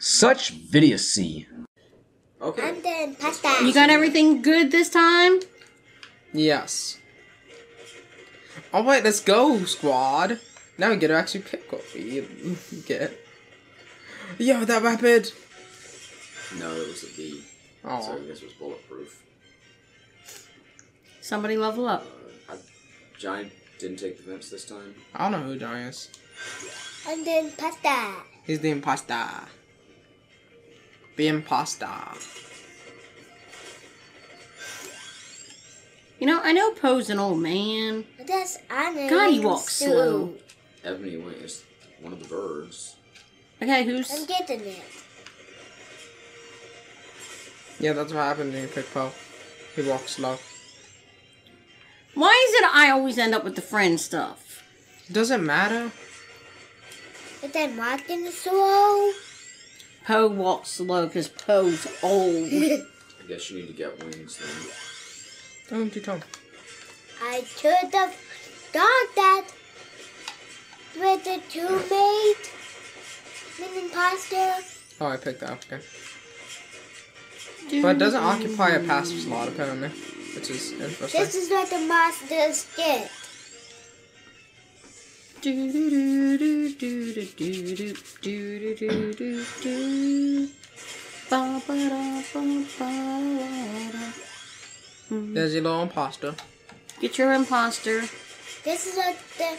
Such idiocy. Okay. And then pasta. You got everything good this time? Yes. All right, let's go, squad. Now we get to actually pick what we get. Yo, that rapid. No, it was a B. So Oh, I guess it was bulletproof. Somebody level up. Uh, I, Johnny didn't take the vents this time. I don't know who Johnny is. And then pasta. He's the imposter. The imposter. You know, I know Poe's an old man. That's Anna. God, he walks slow. Ebony went is one of the birds. Okay, who's? I'm getting it. Yeah, that's what happened when you pick Poe. He walks slow. Why is it I always end up with the friend stuff? Doesn't matter. But then walking slow. Poe walks slow because Poe's old. I guess you need to get wings then. Oh, Don't you tell I should have done that with the two mate mini pasta. Oh, I picked that up again. But it doesn't occupy a passive slot, apparently. Which is interesting. This is what the monsters get. There's your little imposter. Get your imposter. This is what the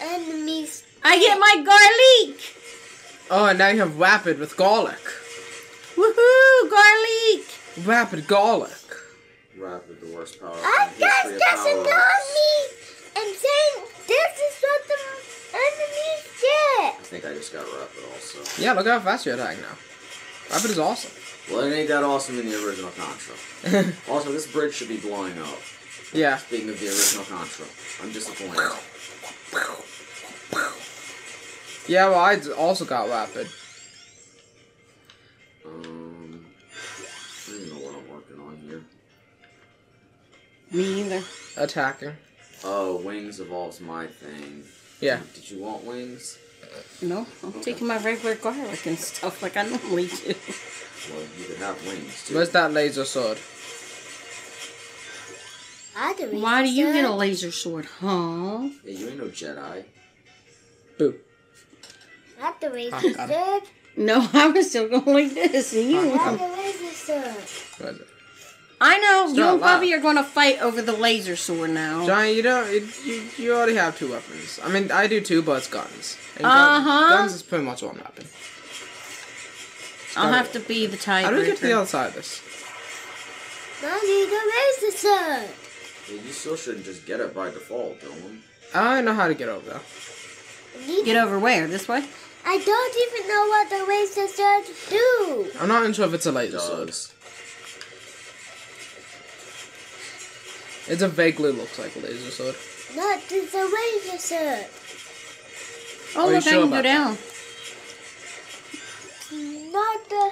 enemies I get my garlic! Oh, and now you have rapid with garlic. Woohoo! Garlic! Rapid garlic. Rapid, the worst power. I guess that's not me. And saying this is think I just got rapid also. Yeah, look how fast you're attacking now. Rapid is awesome. Well, it ain't that awesome in the original Contra. Also, this bridge should be blowing up. yeah. Speaking of the original Contra, I'm disappointed. Yeah, well, I also got rapid. Um, I don't know what I'm working on here. Me either. Attacking. Oh, wings evolves my thing. Yeah. Did you want wings? No, I'm taking my regular garlic and stuff like I normally do. Well, you could have wings too. Where's that laser sword? I do Why do you get a laser sword, huh? Yeah, you ain't no Jedi. Boo. Not the razor Ah, got sword. No, I was still going like this. And you, Not the razor sword. Where is it? I know you and Bobby are going to fight over the laser sword now. Johnny, you don't. You, you, you already have two weapons. I mean, I do too, but it's guns. And Uh-huh. Guns is pretty much one weapon. I'll have to be the tiger. How do we get to the other side of this? Not need the razor sword. Yeah, you still shouldn't just get it by default, Dylan. I know how to get over there. Get over where? This way? I don't even know what the laser sword do. I'm not even sure if it's a laser It sword. It's a vaguely looks like a laser sword. Not the razor sword. Oh, Are you look, I sure can go about down. Not the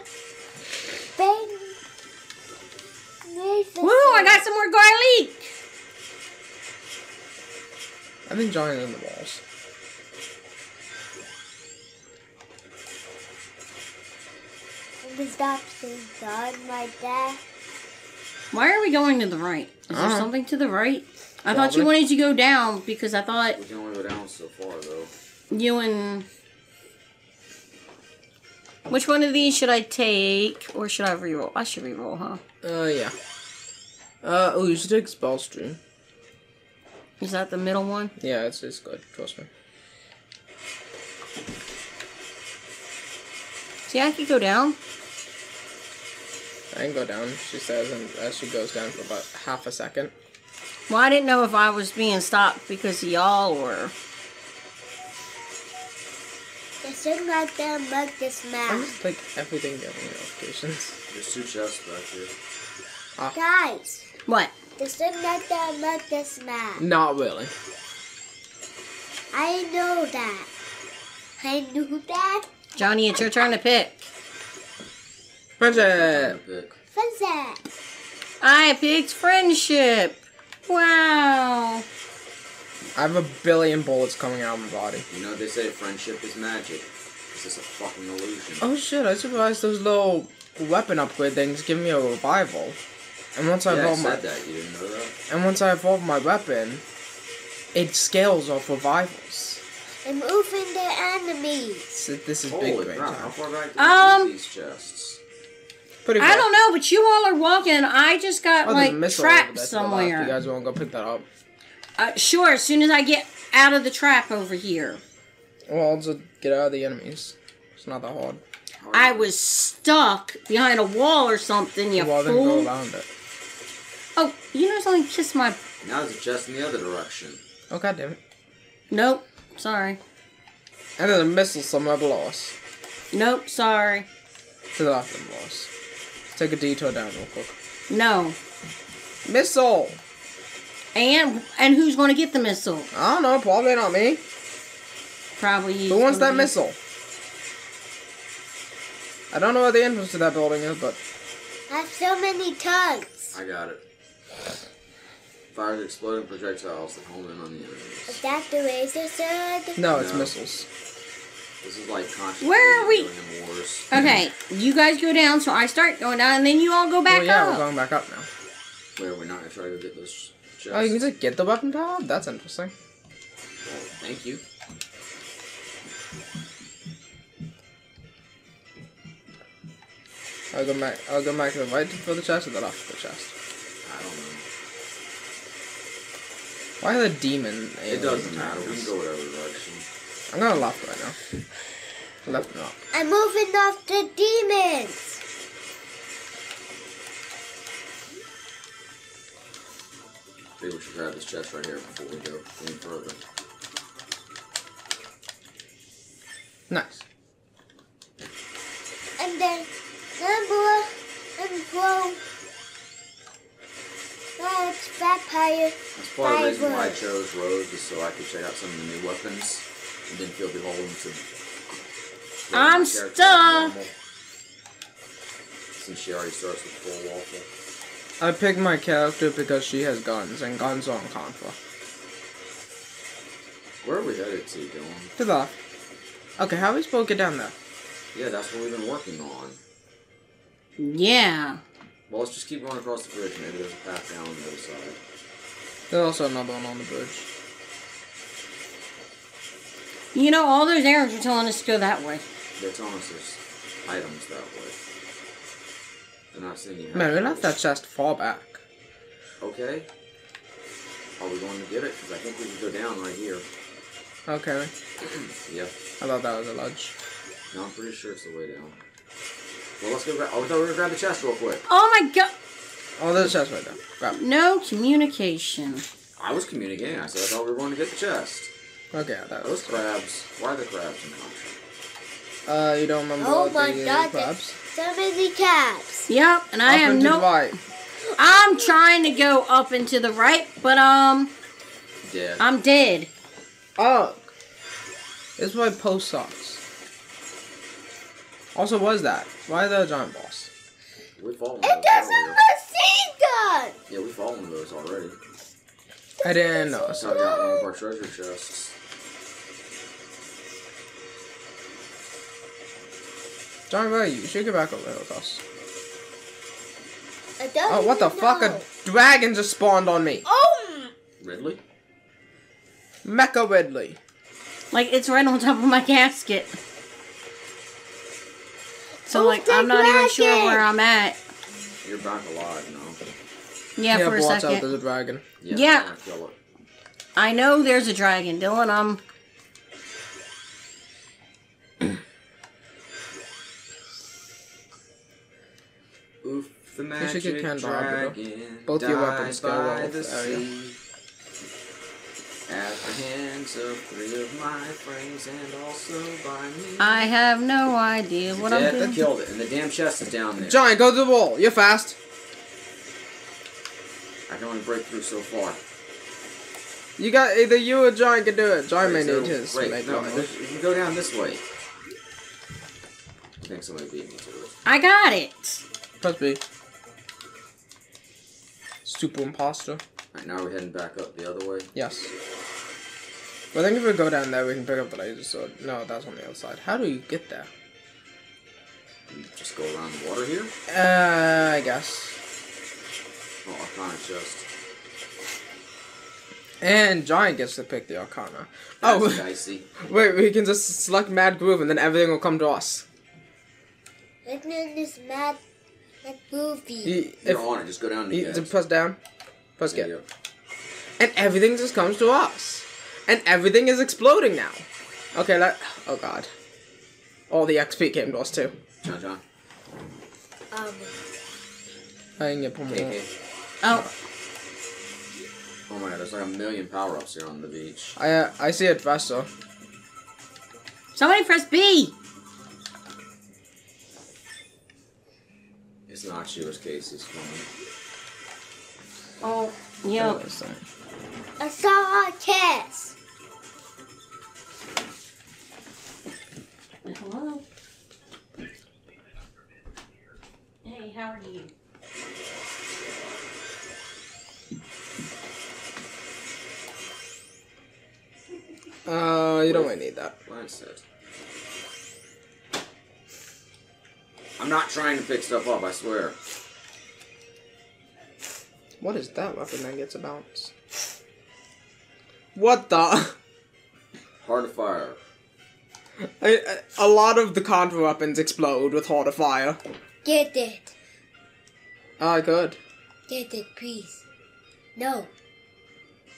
bang razor Woo, I got some more garlic. I think Johnny's in the walls. We stop being done like that. Why are we going to the right? Is there something to the right? I thought you wanted to go down because I thought We can only go down so far, though. you and. Which one of these should I take, or should I reroll? I should reroll, huh? Uh, yeah. Uh, oh, you should take spell stream. Is that the middle one? Yeah, it's, it's good. Trust me. See, I could go down. I can go down, she says, and as she goes down for about half a second. Well, I didn't know if I was being stopped because y'all were. I should not them mug this I map. just like everything getting notifications. There's two chests back here. Ah. Guys, What? they should not them mug this map. Not really. I know that. I knew that. Johnny, it's your turn to pick. Friendship! Friendship. I picked friendship. Wow. I have a billion bullets coming out of my body. You know they say friendship is magic. Does just a fucking illusion. Oh shit! I supervised those little weapon upgrade things give me a revival, and once I yeah, I evolve my said that. You didn't know that? and once I evolve my weapon, it scales off revivals. I'm moving the enemies. So this is big Holy brain crap! time. How far back did Um, these chests? Pretty I far. don't know, but you all are walking. I just got Oh, like trapped there to the left. somewhere. You guys want to go pick that up? Uh, sure, as soon as I get out of the trap over here. Well, I'll just get out of the enemies. It's not that hard. How I was stuck behind a wall or something, you well, then go fool. around it. Oh, you know something? Kiss my. Now it's just in the other direction. Oh god damn it! Nope, sorry. And there's a missile somewhere below us. Nope, sorry. To the left of us. Take a detour down real quick. No. Missile! And and who's going to get the missile? I don't know, probably not me. Probably. Who wants that missile? I don't know where the entrance to that building is, but I have so many tugs. I got it. Fires exploding projectiles that home in on the Is that the razor sword? no, it's No. missiles. This is like constant. Where are we- Okay, you guys go down, so I start going down, and then you all go back well, yeah, up. we're going back up now. Where are we're not gonna try to get those chests. Oh, you can just get the weapon power? That's interesting. Well, thank you. I'll go back. I'll go back to the right for the chest or the left for the chest. I don't know. Why the demon? It doesn't matter. We can go whatever direction. I'm gonna left right now. Left and up. I'm moving off the demons. Maybe we should grab this chest right here before we go any further. Nice. And then number and pro. That's vampire. That's part of the reason why I chose Rose, was so I could check out some of the new weapons and didn't feel beholden to. I'm stuck. Since she already starts with full waffle. I picked my character because she has guns, and guns are on Contra. Where are we headed to, Dylan? To the left. Okay, how are we supposed to get down there? Yeah, that's what we've been working on. Yeah. Well, let's just keep going across the bridge. Maybe there's a path down on the other side. There's also another one on the bridge. You know, all those arrows are telling us to go that way. They're telling us there's items that way. They're not saying you have Man, we to. left that chest far back. Okay. Are we going to get it? Because I think we can go down right here. Okay, yeah. I thought that was a ledge. No, I'm pretty sure it's the way down. Well, let's go grab. Oh, we thought we were gonna grab the chest real quick. Oh my god. Oh, there's a chest right there. Grab it. No communication. I was communicating. I said I thought we were going to get the chest. Okay, that Those was. crabs. Why are the crabs in Contra? Uh, you don't remember Oh what my the god, crabs? so many caps. Yep, and I Up have and to the no. right. I'm trying to go up and to the right, but um, Dead. I'm dead. Oh! This is why post sucks. Also, was that? Why is there a giant boss? We've one It of does those a earlier. machine gun. Yeah, we've fallen those already. I didn't know. So I got one of our treasure chests. Giant Boy, you should get back over here with us. I don't Oh, what the even fuck? A dragon just spawned on me. Oh, Ridley? Mecha Ridley. Like it's right on top of my casket. So Oh, like I'm not even sure where I'm at. You're back alive now. Yeah, for a watch out, second. there's a dragon. Yeah. Yeah. I'm gonna kill it. I know there's a dragon, Dylan. Um, Oof, the should get candelabra. dragon Both your weapons go by well with sea. At the hands of three of my friends and also by me. I have no idea what I'm Dead, I doing. killed it, and the damn chest is down there. Giant, go to the wall. You're fast. I can only break through so far. You got either you or Giant can do it. Giant may Wait, so- need his. Wait, no, one. there's- you go down this way. I think somebody beat me to it. I got it. Press B. Super imposter. Alright, now we're heading back up the other way. Yes. Well, I think if we go down there, we can pick up the laser sword. No, that's on the other side. How do you get there? You just go around the water here. Uh, I guess. Oh, Arcana chest. And Giant gets to pick the Arcana. That's Oh, dicey. wait, we can just select Mad Groove and then everything will come to us. His name is Matt McGoofy. You, You're if, on it. Just go down to you, get. just press down, press There get. you go. And everything just comes to us. And everything is exploding now. Okay, let. Oh god. All the XP came to us too. John, John. Um, I can get one more. Oh, Oh my god, there's like a million power ups here on the beach. I uh, I see it faster. somebody press B. It's not you, it's Casey's phone. Oh, yeah. I saw a chest. Hello. Hey, how are you? Uh, you don't really need that. Blind set. I'm not trying to pick stuff up, I swear. What is that weapon that gets a bounce? What the? Hard of fire. I, I- a lot of the contra weapons explode with Horde of Fire. Get it. Ah, good. Get it, please. No.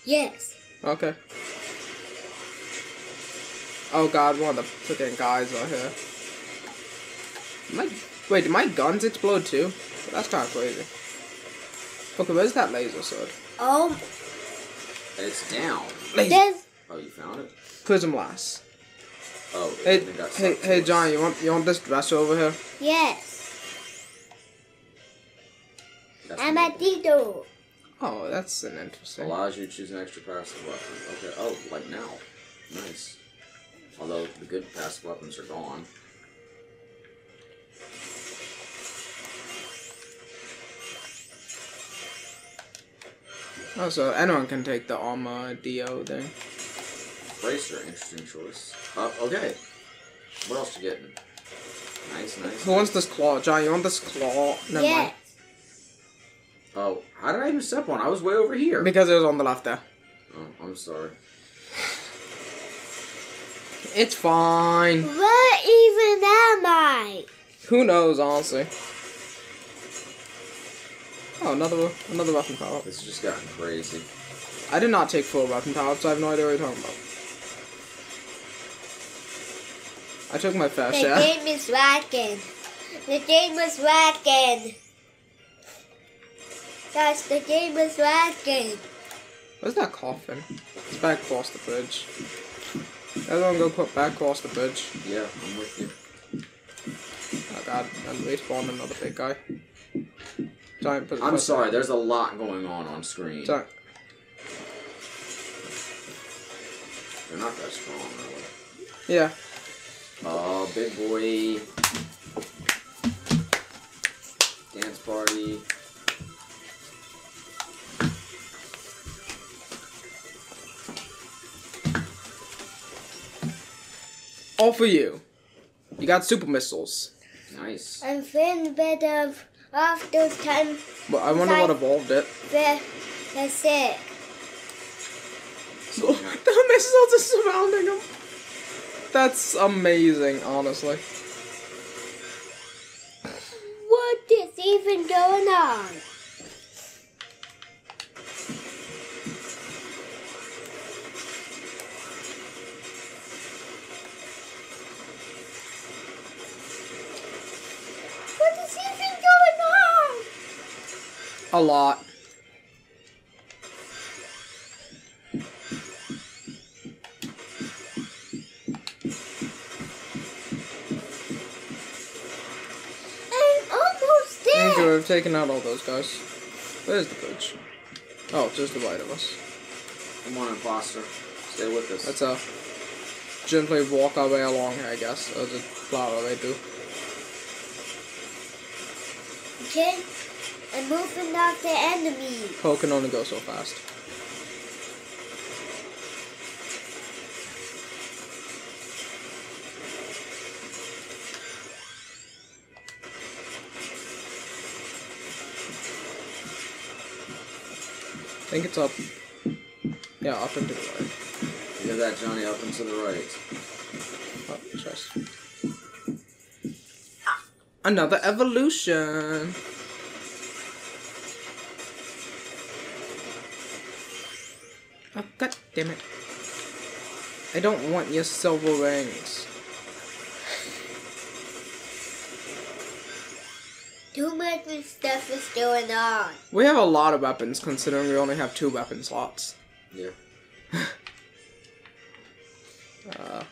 Yes. Okay. Oh god, one of the freaking guys are here. My, wait, did my guns explode too? That's kind of crazy. Okay, where's that laser sword? Oh, It's down. Laser. there's Oh, you found it? Prism lass. Oh, Hey, hey, hey, John, you want you want this dresser over here? yes. That's I'm a Dido. Oh, that's an interesting. Allows you to choose an extra passive weapon. Okay. Oh, like now. Nice. Although the good passive weapons are gone. Oh, so anyone can take the Alma Dio thing. Bracer, interesting choice. Uh, okay. What else you getting? Nice, nice. Who wants this claw? John, you want this claw? Never yes. mind. Oh, how did I even step on? I was way over here. Because it was on the left there. Oh, I'm sorry. It's fine. Where even am I? Who knows, honestly. Oh, another another weapon power. This has just gotten crazy. I did not take full weapon power, so I have no idea what you're talking about. I took my fair The share. game is rocking. The game is rocking. Guys, the game is rocking. Where's that coffin? It's back across the bridge. Everyone go put back across the bridge. Yeah, I'm with you. Oh god, and respawn another big guy. Giant put I'm sorry, there's a lot going on on screen. Giant. They're not that strong, really. Yeah. Oh, big boy. Dance party. All for you. You got super missiles. Nice. I'm feeling a bit of off those time But I wonder what evolved it. that's it. the missiles are surrounding him. That's amazing, honestly. What is even going on? A lot. I'm almost Thank you, there. we've taken out all those guys. Where's the bridge? Oh, just the right of us. Come on, imposter. Stay with us. Let's uh gently walk our way along here, I guess. Or just plow our way through. Okay, and moving the enemy. Poe can only go so fast. I think it's up. Yeah, up and to the right. Look at that, Johnny, up and to the right. Oh, chest. Another evolution. Damn it. I don't want your silver rings. Too much stuff is going on. We have a lot of weapons considering we only have two weapon slots. Yeah. Uh,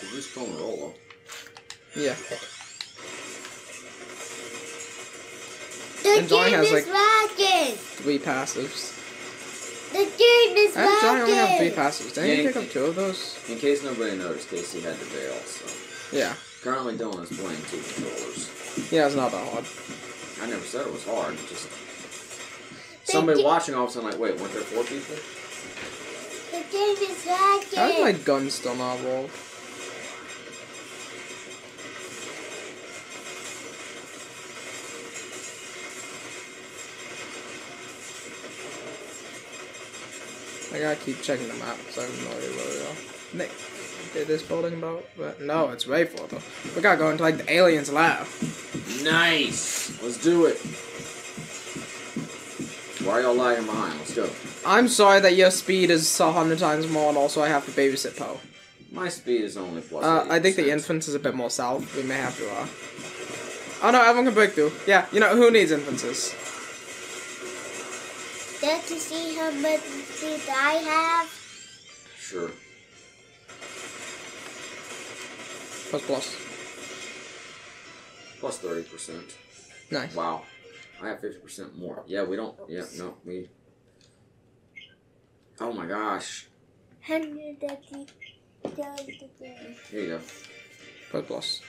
Did you just call him Rolo? yeah. The And Johnny game has, is like- rocking. Three passives. The game is I have Johnny only have three passes. passives. Didn't you pick up two of those? In case nobody noticed, Casey had the veil, so. Yeah. Currently, Dylan is playing two controllers. Yeah, it's not that hard. I never said it was hard, just. Somebody watching all of a sudden, like, wait, weren't there four people? The game is How is my rocking. gun still not rolled? I gotta keep checking the map because I have no idea where we are. Nick, did this building about? But no, it's way further. We gotta go into like the aliens lab. Nice! Let's do it! Why y'all lagging behind? Let's go. I'm sorry that your speed is a hundred times more, and also I have to babysit Poe. My speed is only plus. Uh, I think the 80%. infants is a bit more south. We may have to. Uh... Oh no, everyone can break through. Yeah, you know who needs infances? Just to see how much speed I have. Sure. Plus plus. Plus 30%. Nice. Wow. I have 50% more. Yeah, we don't. Yeah, no, we. Oh my gosh. Hundred that you does the game. Here you go. Plus plus.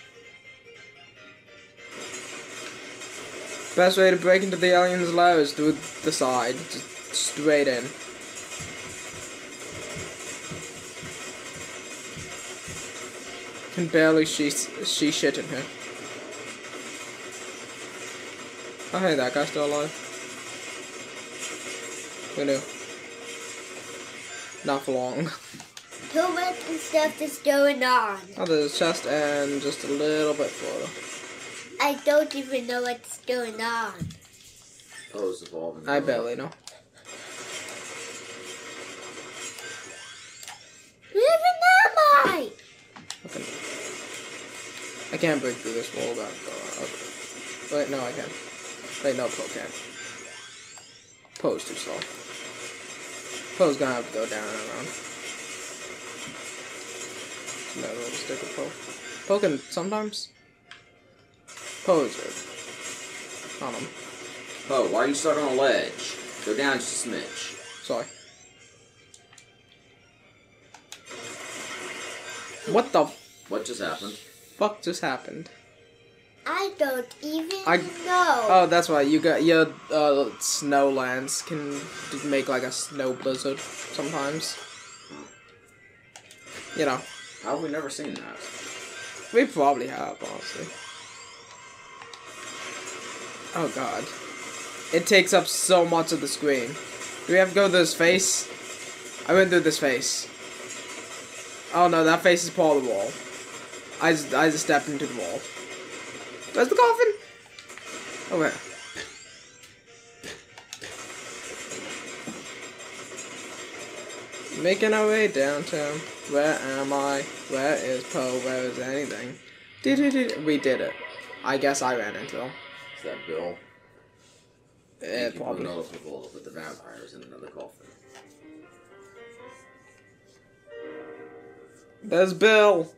Best way to break into the aliens' lair is through the side, just straight in. Can barely see see shit in here. Oh hey, that guy's still alive. Who knew? Not for long. Too much stuff is going on. Oh, there's a chest and just a little bit further. I don't even know what's going on. Pose evolving. I barely know. Where am I? Okay. I can't break through this wall back door. Uh, okay. Wait, no, I can. Wait, no, Poe can't. Poe's too slow. Poe's gonna have to go down and around. Never will stick with Poe. Poe can sometimes. Poe is good. On him. Oh, why are you stuck on a ledge? Go down just a smidge. Sorry. What the What just happened? fuck just happened? I don't even I- know. Oh, that's why you got your uh, snowlands can make like a snow blizzard sometimes. You know, How have we never seen that? we probably have honestly. Oh god, it takes up so much of the screen. Do we have to go through this face? I went through this face. Oh no, that face is part of the wall. I just, I just stepped into the wall. Where's the coffin? Oh, okay. Making our way downtown. Where am I? Where is Poe? Where is anything? Did? We did it. I guess I ran into him. Is that Bill? Eh, probably. know people with the vampires in another coffin. There's Bill.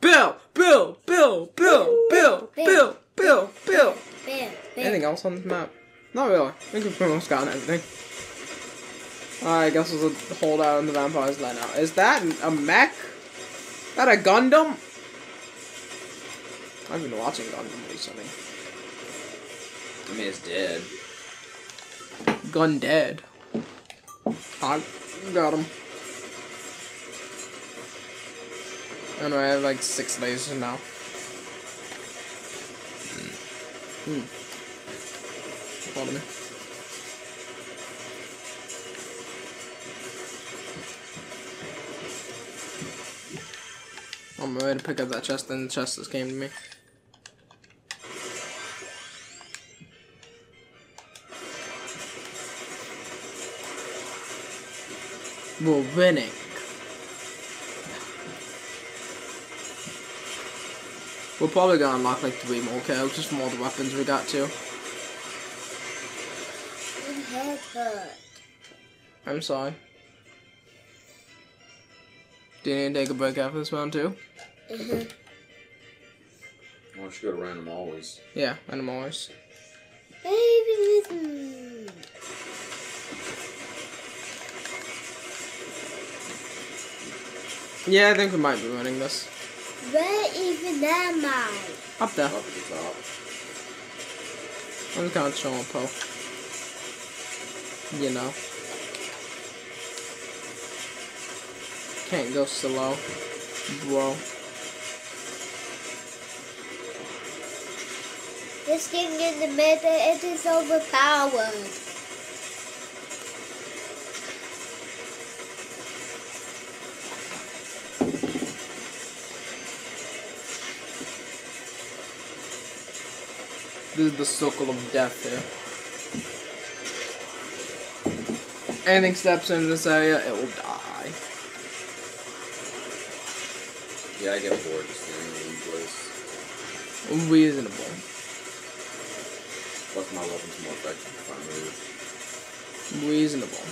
Bill, Bill, Bill, Bill, Bill, Bill, Bill, Bill. Bear, bear. Anything else on this map? Not really. I think we've pretty much gotten everything. I guess we'll hold out on the vampires line now. Is that a mech? That a Gundam? I've been watching Gundam recently. I mean, it's dead. Gun dead. I got him. I know I have like six lasers now. Hmm. Follow me. I'm ready to pick up that chest and the chest just came to me. We're winning. We're probably gonna unlock like three more kills just from all the weapons we got too. My head hurt. I'm sorry. Do you need to take a break after this round too? Mhm. Why don't you go to random always? Yeah, random always. Baby Yeah, I think we might be winning this. Where even am I? Up there. Up the top. I'm just gonna show him Poe. You know. Can't go slow. Bro. This thing in the middle, it is overpowered. This is the circle of death here. Anything steps into this area, it will die. Yeah, I get bored just standing in one place. Reasonable. Plus, my weapon's more effective if I move. Reasonable.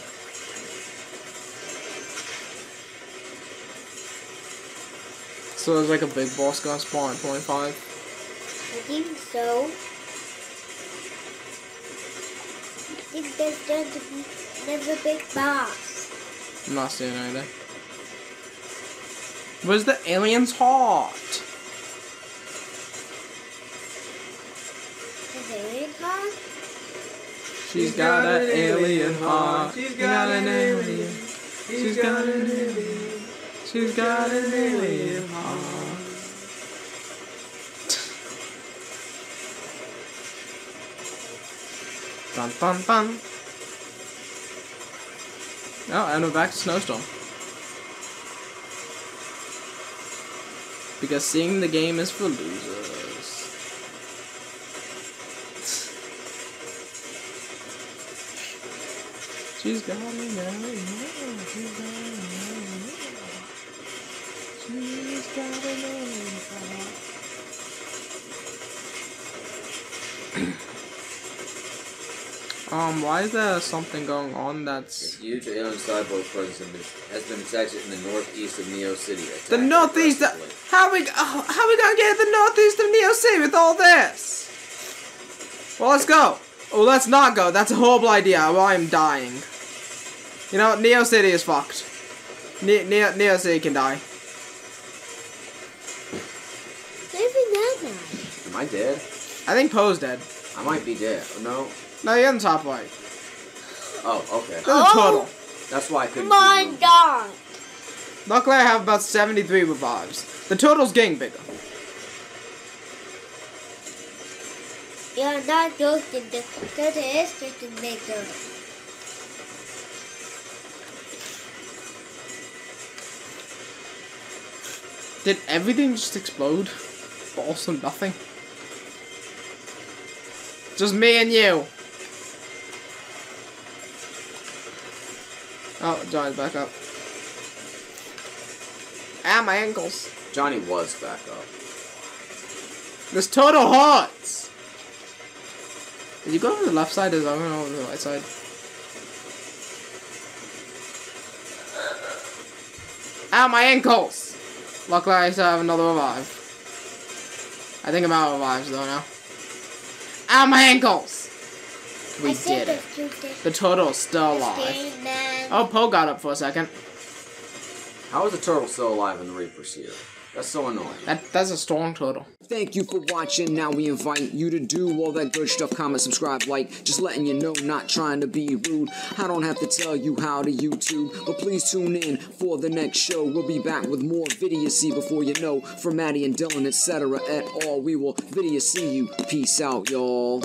So there's like a big boss gonna spawn at 25. I think so. I think there's going to be another big boss. I'm not seeing either. Where's the alien's heart? Is there a car? She's got an alien heart. She's got an alien. She's got an alien. She's got an alien heart. Dun dun dun. Oh, and we're back to Snowstorm. Because seeing the game is for losers. She's got an alien heart. She's got an alien heart. She's got an alien Um, why is there something going on A that's huge alien cyborg presence has been- has detected in the northeast of Neo City. the northeast? aggressively. How we oh, how we gonna get to the northeast of Neo City with all this? Well, let's go. Oh, let's not go. That's a horrible idea. Well, I'm dying. You know, Neo City is fucked. Ne- Neo Neo City can die. Maybe not. Am I dead? I think Poe's dead. I might be dead. No. No, you're on the top right. Oh, okay. There's a Oh. turtle. That's why I couldn't. My see. God. Luckily, I have about 73 revives. The turtle's getting bigger. You're not joking. The turtle is getting bigger. Did everything just explode? But Also nothing. Just me and you. Oh, Johnny's back up. Ah, my ankles. Johnny was back up. This total hurts. Did you go over the left side or is I going over the right side? Ow, my ankles! Luckily, I still have another revive. I think I'm out of revives though now. Ow, my ankles! We I did it. that you did The turtle is still this alive. Game, man. Oh, Poe got up for a second. How is the turtle still alive in the Reaper's here? That's so annoying. That that's a strong turtle. Thank you for watching. Now we invite you to do all that good stuff. Comment, subscribe, like. Just letting you know, not trying to be rude. I don't have to tell you how to YouTube. But please tune in for the next show. We'll be back with more Vidiocy before you know. For Matty and Dylan, etc. at all. We will video see you. Peace out, y'all.